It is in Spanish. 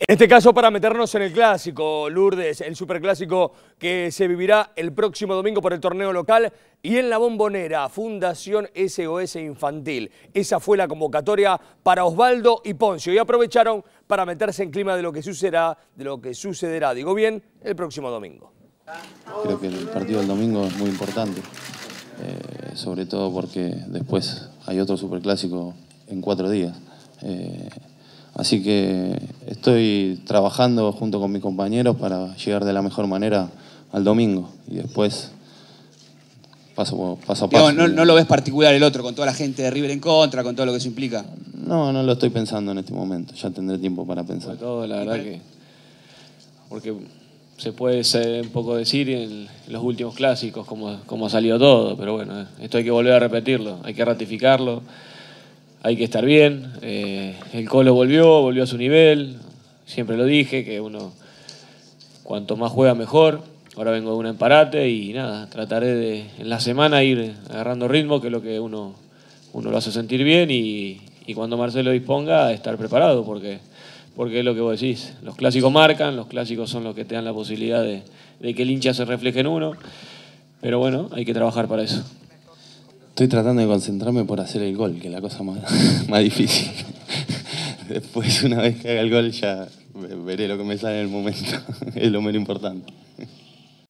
En este caso, para meternos en el clásico, Lourdes, el superclásico que se vivirá el próximo domingo por el torneo local y en la bombonera, Fundación SOS Infantil. Esa fue la convocatoria para Osvaldo y Poncio y aprovecharon para meterse en clima de lo que sucederá, de lo que sucederá, digo bien, el próximo domingo. Creo que el partido del domingo es muy importante, eh, sobre todo porque después hay otro superclásico en cuatro días. Eh, Así que estoy trabajando junto con mis compañeros para llegar de la mejor manera al domingo y después paso, paso a paso. no, no, lo ves particular el otro, con toda la gente de River en contra, con todo lo que eso implica? No, no lo estoy pensando en este momento, ya tendré tiempo para pensar. todo, la verdad que... Porque se puede un poco decir en los últimos clásicos cómo, cómo ha salido todo, pero bueno, esto hay que volver a repetirlo, hay que ratificarlo hay que estar bien. Eh, el Colo volvió, volvió a su nivel. Siempre lo dije, que uno cuanto más juega mejor. Ahora vengo de un emparate y nada, trataré de en la semana ir agarrando ritmo, que es lo que uno, uno lo hace sentir bien y, cuando Marcelo disponga estar preparado, porque, porque es lo que vos decís. Los clásicos marcan, los clásicos son los que te dan la posibilidad de, de que el hincha se refleje en uno. Pero bueno, hay que trabajar para eso. Estoy tratando de concentrarme por hacer el gol, que es la cosa más, más difícil. Después, una vez que haga el gol, ya veré lo que me sale en el momento. es lo menos importante.